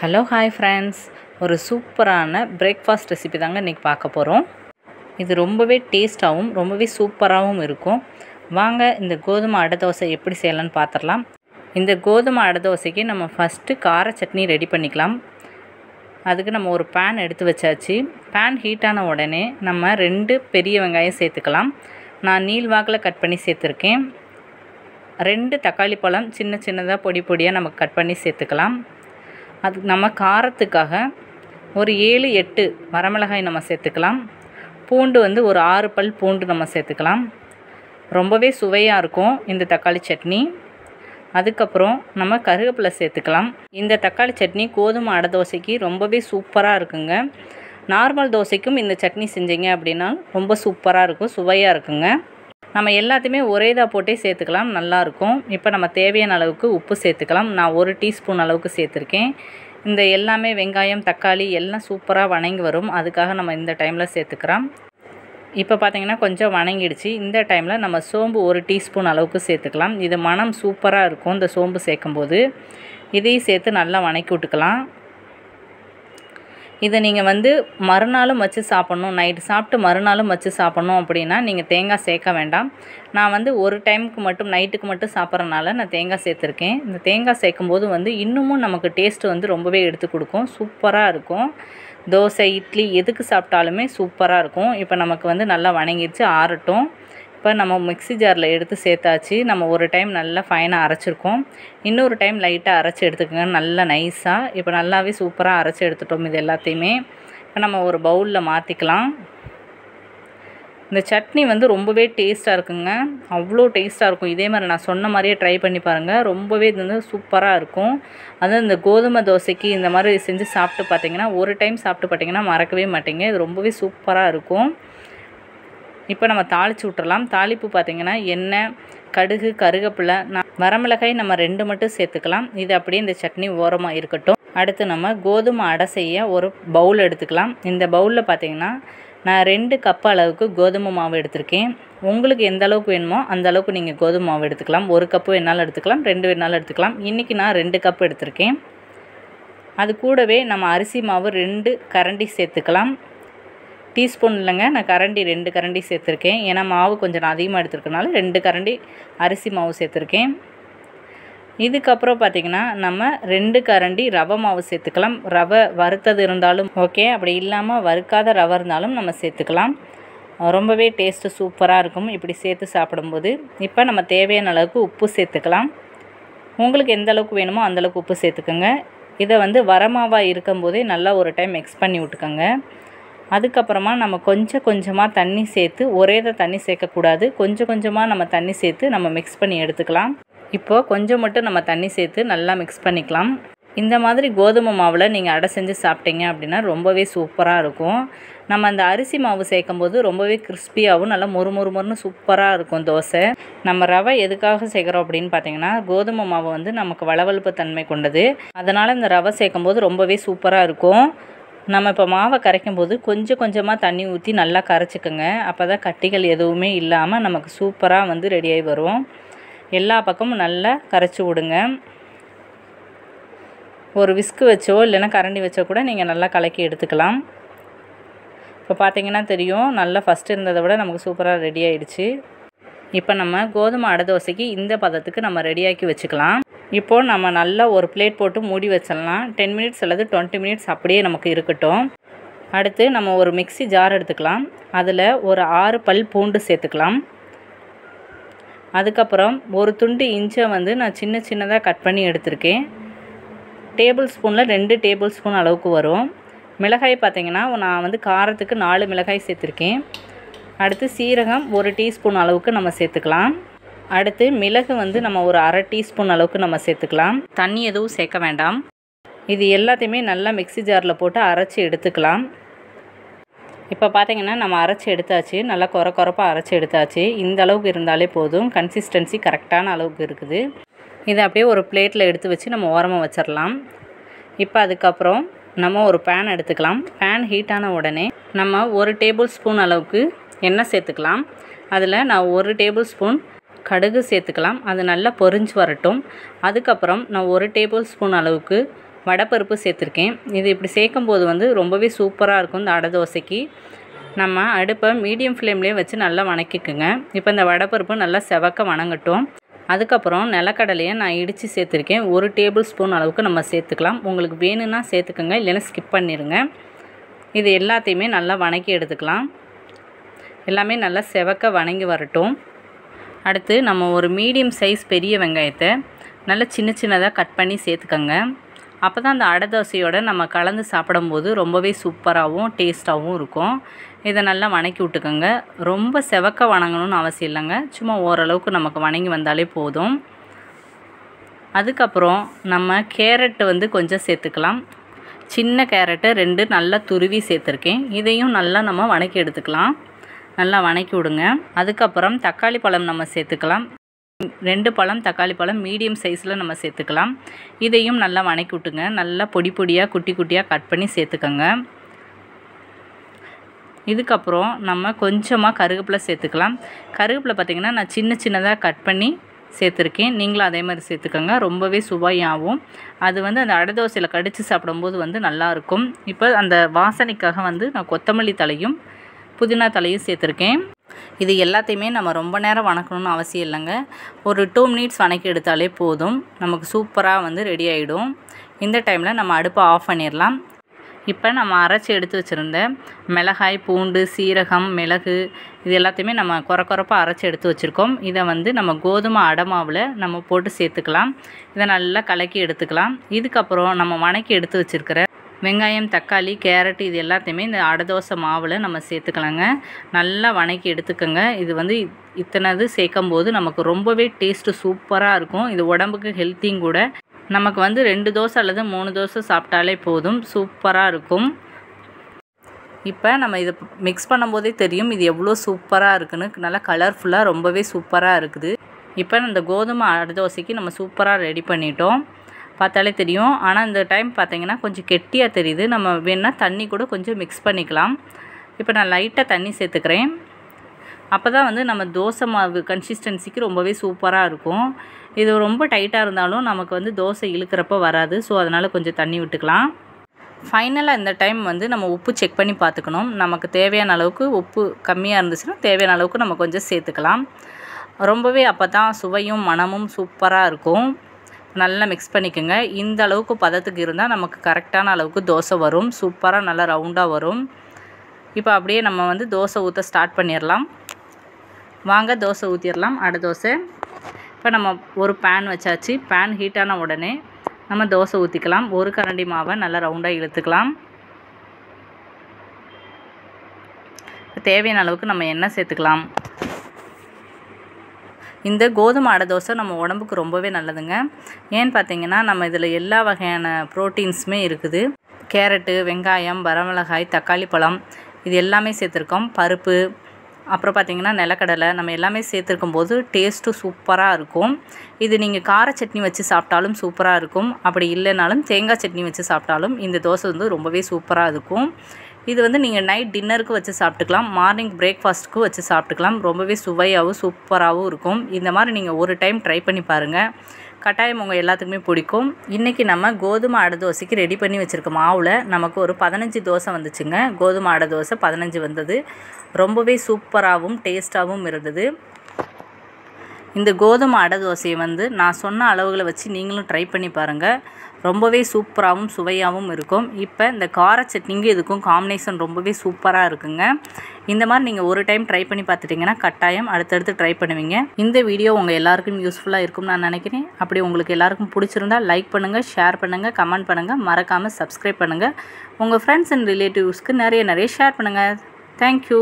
Hello hi friends. ஒரு சூப்பரான breakfast recipe தாங்க இன்றைக்கி பார்க்க போகிறோம் இது ரொம்பவே டேஸ்ட்டாகவும் ரொம்பவே சூப்பராகவும் இருக்கும். வாங்க இந்த கோதுமை அடை தோசை எப்படி செய்யலாம்னு பார்த்துடலாம் இந்த கோதுமை அடை தோசைக்கு நம்ம ஃபஸ்ட்டு கார சட்னி ரெடி பண்ணிக்கலாம். அதுக்கு நம்ம ஒரு பேன் எடுத்து வச்சாச்சு. பேன் ஹீட்டான உடனே நம்ம ரெண்டு பெரிய வெங்காயம் சேர்த்துக்கலாம். நான் நீள் வாக்கில் கட் பண்ணி சேர்த்துருக்கேன். ரெண்டு தக்காளி பழம் சின்ன சின்னதாக பொடி பொடியாக நம்ம கட் பண்ணி சேர்த்துக்கலாம். அது நம்ம காரத்துக்காக ஒரு ஏழு எட்டு வரமிளகாய் நம்ம சேர்த்துக்கலாம். பூண்டு வந்து ஒரு ஆறு பல் பூண்டு நம்ம சேர்த்துக்கலாம். ரொம்பவே சுவையாக இருக்கும் இந்த தக்காளி சட்னி. அதுக்கப்புறம் நம்ம கருவேப்பிலை சேர்த்துக்கலாம். இந்த தக்காளி சட்னி கோதுமை அடை தோசைக்கு ரொம்பவே சூப்பராக இருக்குங்க. நார்மல் தோசைக்கும் இந்த சட்னி செஞ்சீங்க அப்படின்னா ரொம்ப சூப்பராக இருக்கும் சுவையாக இருக்குங்க. நம்ம எல்லாத்தையுமே ஒரே இதாக போட்டே சேர்த்துக்கலாம் நல்லாயிருக்கும். இப்போ நம்ம தேவையான அளவுக்கு உப்பு சேர்த்துக்கலாம். நான் ஒரு டீஸ்பூன் அளவுக்கு சேர்த்துருக்கேன். இந்த எல்லாமே வெங்காயம் தக்காளி எல்லாம் சூப்பராக வணங்கி வரும். அதுக்காக நம்ம இந்த டைமில் சேர்த்துக்கிறோம் இப்போ பார்த்தீங்கன்னா கொஞ்சம் வணங்கிடுச்சு. இந்த டைமில் நம்ம சோம்பு ஒரு டீஸ்பூன் அளவுக்கு சேர்த்துக்கலாம். இது மனம் சூப்பராக இருக்கும் இந்த சோம்பு சேர்க்கும்போது. இதையும் சேர்த்து நல்லா வணக்கி விட்டுக்கலாம். இதை நீங்கள் வந்து மறுநாளும் வச்சு சாப்பிட்ணும். நைட்டு சாப்பிட்டு மறுநாளும் வச்சு சாப்பிட்ணும் அப்படின்னா நீங்கள் தேங்காய் சேர்க்க வேண்டாம். நான் வந்து ஒரு டைமுக்கு மட்டும் நைட்டுக்கு மட்டும் சாப்பிட்றனால நான் தேங்காய் சேர்த்துருக்கேன். இந்த தேங்காய் சேர்க்கும்போது வந்து இன்னமும் நமக்கு டேஸ்ட்டு வந்து ரொம்பவே எடுத்து கொடுக்கும். சூப்பராக இருக்கும். தோசை இட்லி எதுக்கு சாப்பிட்டாலுமே சூப்பராக இருக்கும். இப்போ நமக்கு வந்து நல்லா வணங்கிடுச்சு ஆறட்டும். இப்போ நம்ம மிக்ஸி ஜாரில் எடுத்து சேர்த்தாச்சு. நம்ம ஒரு டைம் நல்லா ஃபைனாக அரைச்சிருக்கோம். இன்னொரு டைம் லைட்டாக அரைச்சி எடுத்துக்கோங்க. நல்லா நைஸாக இப்போ நல்லாவே சூப்பராக அரைச்சி எடுத்துட்டோம் இது எல்லாத்தையுமே. இப்போ நம்ம ஒரு பவுலில் மாற்றிக்கலாம் இந்த சட்னி வந்து ரொம்பவே டேஸ்ட்டாக இருக்குங்க. அவ்வளோ டேஸ்ட்டாக இருக்கும். இதே மாதிரி நான் சொன்ன மாதிரியே ட்ரை பண்ணி பாருங்கள் ரொம்பவே இது வந்து சூப்பராக இருக்கும். அதுவும் இந்த கோதுமை தோசைக்கு இந்த மாதிரி செஞ்சு சாப்பிட்டு பார்த்தீங்கன்னா ஒரு டைம் சாப்பிட்டு பார்த்தீங்கன்னா மறக்கவே மாட்டீங்க. இது ரொம்பவே சூப்பராக இருக்கும். இப்போ நம்ம தாளித்து விட்டுறலாம் தாளிப்பு பார்த்திங்கன்னா எண்ணெய் கடுகு கருகப்பில்லை நான் வரமிளகாய் நம்ம ரெண்டு மட்டும் சேர்த்துக்கலாம். இது அப்படியே இந்த சட்னி ஓரமாக இருக்கட்டும். அடுத்து நம்ம கோதுமை அடை செய்ய ஒரு பவுல் எடுத்துக்கலாம். இந்த பவுலில் பார்த்திங்கன்னா நான் ரெண்டு கப் அளவுக்கு கோதுமை மாவு எடுத்திருக்கேன். உங்களுக்கு எந்த அளவுக்கு வேணுமோ அந்த அளவுக்கு நீங்கள் கோதுமை மாவு எடுத்துக்கலாம். ஒரு கப்பு வேணாலும் எடுத்துக்கலாம் ரெண்டு வேணாலும் எடுத்துக்கலாம். இன்றைக்கி நான் ரெண்டு கப் எடுத்திருக்கேன். அது கூடவே நம்ம அரிசி மாவு ரெண்டு கரண்டி சேர்த்துக்கலாம். டீஸ்பூன் இல்லைங்க. நான் கரண்டி ரெண்டு கரண்டி சேர்த்துருக்கேன். ஏன்னா மாவு கொஞ்சம் நான் அதிகமாக எடுத்துருக்கனால ரெண்டு கரண்டி அரிசி மாவு சேர்த்துருக்கேன். இதுக்கப்புறம் பார்த்திங்கன்னா நம்ம ரெண்டு கரண்டி ரவை மாவு சேர்த்துக்கலாம். ரவை வறுத்தது இருந்தாலும் ஓகே. அப்படி இல்லாமல் வறுக்காத ரவை இருந்தாலும் நம்ம சேர்த்துக்கலாம். ரொம்பவே டேஸ்ட்டு சூப்பராக இருக்கும். இப்படி சேர்த்து சாப்பிடும்போது. இப்போ நம்ம தேவையான அளவுக்கு உப்பு சேர்த்துக்கலாம். உங்களுக்கு எந்த அளவுக்கு வேணுமோ அந்தளவுக்கு உப்பு சேர்த்துக்கோங்க. இதை வந்து வரமாவாக இருக்கும்போதே நல்லா ஒரு டைம் மிக்ஸ் பண்ணி விட்டுக்கோங்க. அதுக்கப்புறமா நம்ம கொஞ்சம் கொஞ்சமாக தண்ணி சேர்த்து ஒரே இதை தண்ணி சேர்க்கக்கூடாது. கொஞ்சம் கொஞ்சமாக நம்ம தண்ணி சேர்த்து நம்ம மிக்ஸ் பண்ணி எடுத்துக்கலாம். இப்போது கொஞ்சம் மட்டும் நம்ம தண்ணி சேர்த்து நல்லா மிக்ஸ் பண்ணிக்கலாம். இந்த மாதிரி கோதுமை மாவில் நீங்கள் அடை செஞ்சு சாப்பிட்டீங்க அப்படின்னா ரொம்பவே சூப்பராக இருக்கும். நம்ம அந்த அரிசி மாவு சேர்க்கும் போது ரொம்பவே கிறிஸ்பியாகவும் நல்லா மொறு மொறு மொறுன்னு சூப்பராக இருக்கும் தோசை. நம்ம ரவை எதுக்காக சேர்க்குறோம் அப்படின்னு பார்த்தீங்கன்னா கோதுமை மாவு வந்து நமக்கு வளவழுப்பு தன்மை கொண்டது. அதனால் இந்த ரவை சேர்க்கும் போது ரொம்பவே சூப்பராக இருக்கும். நம்ம இப்போ மாவை கரைக்கும் போது கொஞ்சம் கொஞ்சமாக தண்ணி ஊற்றி நல்லா கரைச்சிக்கோங்க. அப்போ தான் கட்டிகள் எதுவுமே இல்லாமல் நமக்கு சூப்பராக வந்து ரெடியாகி வரும். எல்லா பக்கமும் நல்லா கரைச்சி விடுங்க. ஒரு விஸ்கு வச்சோ இல்லைன்னா கரண்டி வச்சோ கூட நீங்கள் நல்லா கலக்கி எடுத்துக்கலாம். இப்போ பார்த்தீங்கன்னா தெரியும் நல்லா ஃபஸ்ட்டு இருந்ததை விட நமக்கு சூப்பராக ரெடி ஆகிடுச்சு இப்போ நம்ம கோதுமை அடை தோசைக்கு இந்த பதத்துக்கு நம்ம ரெடியாக்கி வச்சுக்கலாம். இப்போது நம்ம நல்லா ஒரு பிளேட் போட்டு மூடி வச்சிடலாம். டென் மினிட்ஸ் அல்லது டுவெண்ட்டி மினிட்ஸ் அப்படியே நமக்கு இருக்கட்டும். அடுத்து நம்ம ஒரு மிக்சி ஜார் எடுத்துக்கலாம். அதில் ஒரு ஆறு பல் பூண்டு சேர்த்துக்கலாம். அதுக்கப்புறம் ஒரு துண்டு இஞ்சை வந்து நான் சின்ன சின்னதாக கட் பண்ணி எடுத்திருக்கேன். டேபிள் ஸ்பூனில் ரெண்டு டேபிள் ஸ்பூன் அளவுக்கு வரும். மிளகாய் பார்த்திங்கன்னா நான் வந்து காரத்துக்கு நாலு மிளகாய் சேர்த்துருக்கேன். அடுத்து சீரகம் ஒரு டீஸ்பூன் அளவுக்கு நம்ம சேர்த்துக்கலாம். அடுத்து மிளகு வந்து நம்ம ஒரு அரை டீஸ்பூன் அளவுக்கு நம்ம சேர்த்துக்கலாம். தண்ணி எதுவும் சேர்க்க வேண்டாம். இது எல்லாத்தையுமே நல்லா மிக்சி ஜாரில் போட்டு அரைச்சி எடுத்துக்கலாம். இப்போ பார்த்தீங்கன்னா நம்ம அரைச்சி எடுத்தாச்சு. நல்லா குறை குறப்பாக அரைச்சி எடுத்தாச்சு. இந்த அளவுக்கு இருந்தாலே போதும். கன்சிஸ்டன்சி கரெக்டான அளவுக்கு இருக்குது. இதை அப்படியே ஒரு பிளேட்டில் எடுத்து வச்சு நம்ம ஓரமாக வச்சிடலாம் இப்போ அதுக்கப்புறம் நம்ம ஒரு பேன் எடுத்துக்கலாம். பேன் ஹீட்டான உடனே நம்ம ஒரு டேபிள் ஸ்பூன் அளவுக்கு எண்ணெய் சேர்த்துக்கலாம். அதில் நான் ஒரு டேபிள் ஸ்பூன் கடுகு சேர்த்துக்கலாம். அது நல்லா பொரிஞ்சு வரட்டும். அதுக்கப்புறம் நான் ஒரு டேபிள் ஸ்பூன் அளவுக்கு வடைப்பருப்பு சேர்த்துருக்கேன். இது இப்படி சேர்க்கும்போது வந்து ரொம்பவே சூப்பராக இருக்கும் இந்த அடை தோசைக்கு. நம்ம அடுப்பை மீடியம் ஃப்ளேம்லேயே வச்சு நல்லா வணக்கிக்குங்க. இப்போ இந்த வடைப்பருப்பு நல்லா செவக்க வணங்கட்டும். அதுக்கப்புறம் நிலக்கடலையை நான் இடித்து சேர்த்துருக்கேன். ஒரு டேபிள் ஸ்பூன் அளவுக்கு நம்ம சேர்த்துக்கலாம். உங்களுக்கு வேணும்னா சேர்த்துக்கோங்க இல்லைன்னா ஸ்கிப் பண்ணிடுங்க இது எல்லாத்தையுமே நல்லா வணக்கி எடுத்துக்கலாம். எல்லாமே நல்லா செவக்க வணங்கி வரட்டும். அடுத்து நம்ம ஒரு மீடியம் சைஸ் பெரிய வெங்காயத்தை நல்லா சின்ன சின்னதாக கட் பண்ணி சேர்த்துக்கோங்க. அப்போ தான் அந்த அடை தோசையோட நம்ம கலந்து சாப்பிடும்போது ரொம்பவே சூப்பராகவும் டேஸ்ட்டாகவும் இருக்கும். இதை நல்லா வணக்கி விட்டுக்கோங்க. ரொம்ப செவக்க வணங்கணும்னு அவசியம் இல்லைங்க. சும்மா ஓரளவுக்கு நமக்கு வணங்கி வந்தாலே போதும். அதுக்கப்புறம் நம்ம கேரட் வந்து கொஞ்சம் சேர்த்துக்கலாம். சின்ன கேரட்டு ரெண்டு நல்லா துருவி சேர்த்துருக்கேன். இதையும் நல்லா நம்ம வணக்கி எடுத்துக்கலாம். நல்லா வணக்கி விடுங்க. அதுக்கப்புறம் தக்காளி பழம் நம்ம சேர்த்துக்கலாம். ரெண்டு பழம் தக்காளி பழம் மீடியம் சைஸில் நம்ம சேர்த்துக்கலாம். இதையும் நல்லா வணக்கி விட்டுங்க. நல்லா பொடி பொடியாக குட்டி குட்டியாக கட் பண்ணி சேர்த்துக்கோங்க. இதுக்கப்புறம் நம்ம கொஞ்சமாக கருவேப்பிலை சேர்த்துக்கலாம். கருவேப்பிலை பார்த்திங்கன்னா நான் சின்ன சின்னதாக கட் பண்ணி சேர்த்துருக்கேன். நீங்களும் அதே மாதிரி சேர்த்துக்கோங்க. ரொம்பவே சுவையாகவும் அது வந்து அந்த அடை தோசையில் கடித்து சாப்பிடும்போது வந்து நல்லாயிருக்கும் இப்போ அந்த வாசனைக்காக வந்து நான் கொத்தமல்லி தலையும் புதினா தலையும் சேர்த்துருக்கேன். இது எல்லாத்தையுமே நம்ம ரொம்ப நேரம் வணக்கணும்னு அவசியம் இல்லைங்க. ஒரு டூ மினிட்ஸ் வணக்கி எடுத்தாலே போதும். நமக்கு சூப்பராக வந்து ரெடி ஆகிடும் இந்த டைமில் நம்ம அடுப்பை ஆஃப் பண்ணிடலாம். இப்போ நம்ம அரைச்சி எடுத்து வச்சுருந்த மிளகாய் பூண்டு சீரகம் மிளகு இது எல்லாத்தையுமே நம்ம குறை குறைப்பாக அரைச்சி எடுத்து வச்சுருக்கோம். இதை வந்து நம்ம கோதுமை அடமாவில் நம்ம போட்டு சேர்த்துக்கலாம். இதை நல்லா கலக்கி எடுத்துக்கலாம். இதுக்கப்புறம் நம்ம வணக்கி எடுத்து வச்சுருக்கிற வெங்காயம் தக்காளி கேரட் இது எல்லாத்தையுமே இந்த அடை தோசை மாவில் நம்ம சேர்த்துக்கலாங்க. நல்லா வணக்கி எடுத்துக்கோங்க. இது வந்து இத்தனை இது சேர்க்கும் போது நமக்கு ரொம்பவே டேஸ்ட்டு சூப்பராக இருக்கும். இது உடம்புக்கு ஹெல்த்தியும் கூட. நமக்கு வந்து ரெண்டு தோசை அல்லது மூணு தோசை சாப்பிட்டாலே போதும். சூப்பராக இருக்கும். இப்போ நம்ம இதை மிக்ஸ் பண்ணும்போதே தெரியும் இது எவ்வளோ சூப்பராக இருக்குன்னு. நல்லா கலர்ஃபுல்லாக ரொம்பவே சூப்பராக இருக்குது. இப்போ இந்த கோதுமை அடை தோசைக்கு நம்ம சூப்பராக ரெடி பண்ணிட்டோம். பார்த்தாலே தெரியும். ஆனால் இந்த டைம் பார்த்திங்கன்னா கொஞ்சம் கெட்டியாக தெரியுது. நம்ம வேணால் தண்ணி கூட கொஞ்சம் மிக்ஸ் பண்ணிக்கலாம். இப்போ நான் லைட்டாக தண்ணி சேர்த்துக்கிறேன். அப்போ தான் வந்து நம்ம தோசை மாவு கன்சிஸ்டன்சிக்கு ரொம்பவே சூப்பராக இருக்கும். இது ரொம்ப டைட்டாக இருந்தாலும் நமக்கு வந்து தோசை இழுக்கிறப்ப வராது. ஸோ அதனால் கொஞ்சம் தண்ணி விட்டுக்கலாம். ஃபைனலாக இந்த டைம் வந்து நம்ம உப்பு செக் பண்ணி பார்த்துக்கணும். நமக்கு தேவையான அளவுக்கு உப்பு கம்மியாக இருந்துச்சுன்னா தேவையான அளவுக்கு நம்ம கொஞ்சம் சேர்த்துக்கலாம். ரொம்பவே அப்போ தான் சுவையும் மணமும் சூப்பராக இருக்கும். நல்லா மிக்ஸ் பண்ணிக்கோங்க. இந்த அளவுக்கு பதத்துக்கு இருந்தால் நமக்கு கரெக்டான அளவுக்கு தோசை வரும். சூப்பராக நல்லா ரவுண்டாக வரும். இப்போ அப்படியே நம்ம வந்து தோசை ஊற்ற ஸ்டார்ட் பண்ணிடலாம் வாங்க தோசை ஊற்றிடலாம் அடை தோசை. இப்போ நம்ம ஒரு பேன் வச்சாச்சு. பேன் ஹீட்டான உடனே நம்ம தோசை ஊற்றிக்கலாம் ஒரு கரண்டி மாவை நல்லா ரவுண்டாக இழுத்துக்கலாம். தேவையான அளவுக்கு நம்ம எண்ணெய் சேர்த்துக்கலாம். இந்த கோதுமை அடை தோசை நம்ம உடம்புக்கு ரொம்பவே நல்லதுங்க. ஏன்னு பார்த்தீங்கன்னா நம்ம இதில் எல்லா வகையான ப்ரோட்டீன்ஸுமே இருக்குது. கேரட்டு வெங்காயம் வரமிளகாய் தக்காளி பழம் இது எல்லாமே சேர்த்துருக்கோம். பருப்பு அப்புறம் பார்த்திங்கன்னா நிலக்கடலை நம்ம எல்லாமே சேர்த்துருக்கும் போது டேஸ்ட்டும் சூப்பராக இருக்கும். இது நீங்கள் கார சட்னி வச்சு சாப்பிட்டாலும் சூப்பராக இருக்கும். அப்படி இல்லைனாலும் தேங்காய் சட்னி வச்சு சாப்பிட்டாலும் இந்த தோசை வந்து ரொம்பவே சூப்பராக இருக்கும். இது வந்து நீங்கள் நைட் டின்னருக்கு வச்சு சாப்பிட்டுக்கலாம். மார்னிங் பிரேக்ஃபாஸ்ட்டுக்கு வச்சு சாப்பிட்டுக்கலாம். ரொம்பவே சுவையாகவும் சூப்பராகவும் இருக்கும். இந்த மாதிரி நீங்கள் ஒரு டைம் ட்ரை பண்ணி பாருங்கள் கட்டாயம் உங்கள் எல்லாத்துக்குமே பிடிக்கும். இன்றைக்கி நம்ம கோதுமை அடை தோசைக்கு ரெடி பண்ணி வச்சுருக்க மாவில் நமக்கு ஒரு பதினஞ்சு தோசை வந்துச்சுங்க. கோதுமை அடை தோசை பதினஞ்சு வந்தது. ரொம்பவே சூப்பராகவும் டேஸ்ட்டாகவும் இருந்தது. இந்த கோதுமை அடை தோசையை வந்து நான் சொன்ன அளவுகளை வச்சு நீங்களும் ட்ரை பண்ணி பாருங்கள் ரொம்பவே சூப்பராகவும் சுவையாகவும் இருக்கும். இப்போ இந்த கார சட்னிங்க இதுக்கும் காம்பினேஷன் ரொம்பவே சூப்பராக இருக்குங்க. இந்த மாதிரி நீங்கள் ஒரு டைம் ட்ரை பண்ணி பார்த்துட்டிங்கன்னா கட்டாயம் அடுத்தடுத்து ட்ரை பண்ணுவீங்க. இந்த வீடியோ உங்கள் எல்லாருக்கும் யூஸ்ஃபுல்லாக இருக்கும்னு நான் நினைக்கிறேன். அப்படி உங்களுக்கு எல்லாருக்கும் பிடிச்சிருந்தா லைக் பண்ணுங்கள் ஷேர் பண்ணுங்கள் கமெண்ட் பண்ணுங்கள் மறக்காமல் சப்ஸ்கிரைப் பண்ணுங்கள் உங்கள் ஃப்ரெண்ட்ஸ் அண்ட் ரிலேட்டிவ்ஸ்க்கு நிறைய நிறைய ஷேர் பண்ணுங்கள் தேங்க்யூ